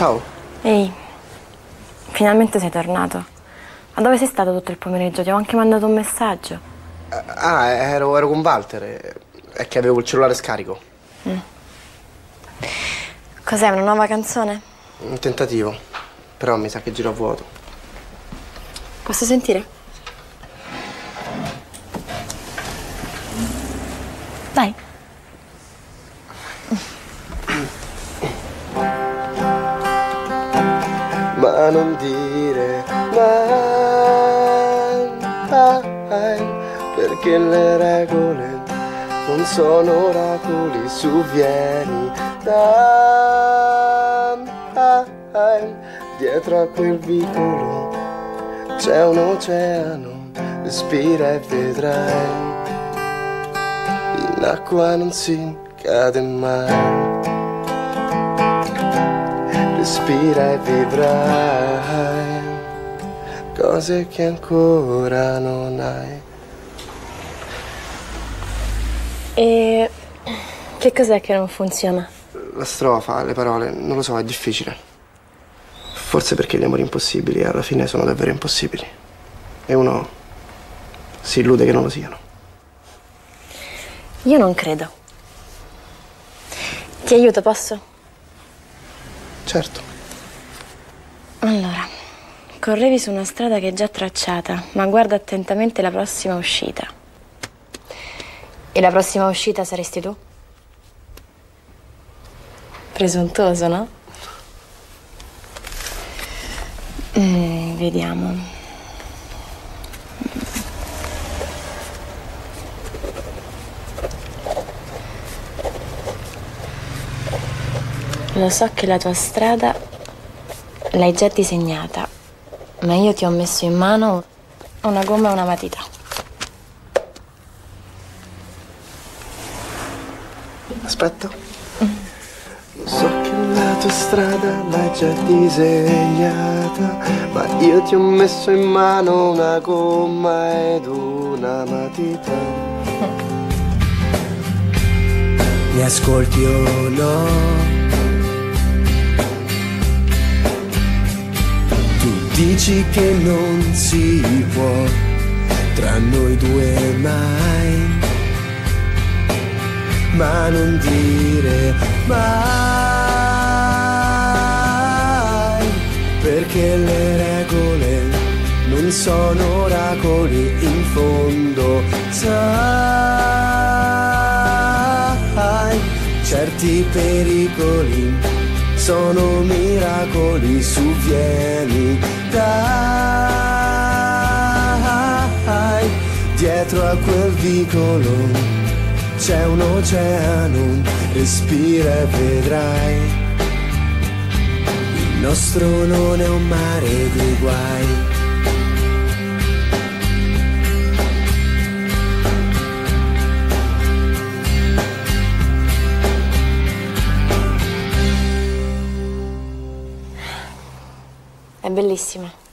Ciao. Ehi, finalmente sei tornato. Ma dove sei stato tutto il pomeriggio? Ti ho anche mandato un messaggio. Ah, ero, ero con Walter. È che avevo il cellulare scarico. Cos'è, una nuova canzone? Un tentativo. Però mi sa che gira a vuoto. Posso sentire? Dai. Ma non dire mai, perché le regole non sono oracoli, su vieni dai, dietro a quel vicolo c'è un oceano, respira e vedrai, in acqua non si cade mai respira e vivrai cose che ancora non hai. E che cos'è che non funziona? La strofa, le parole, non lo so, è difficile. Forse perché gli amori impossibili alla fine sono davvero impossibili. E uno si illude che non lo siano. Io non credo. Ti aiuto, posso? Certo. Allora, correvi su una strada che è già tracciata, ma guarda attentamente la prossima uscita. E la prossima uscita saresti tu? Presuntuoso, no? Mm, vediamo. Lo so che la tua strada l'hai già disegnata, ma io ti ho messo in mano una gomma e una matita. Aspetta. Lo so che la tua strada l'hai già disegnata, ma io ti ho messo in mano una gomma ed una matita. Mi ascolti o no? Dici che non si può tra noi due mai, ma non dire mai, perché le regole non sono oracoli in fondo, sono miracoli, su vieni, dai, dietro a quel vicolo c'è un oceano, respira e vedrai. Il nostro non è un mare di guai. Bellissima.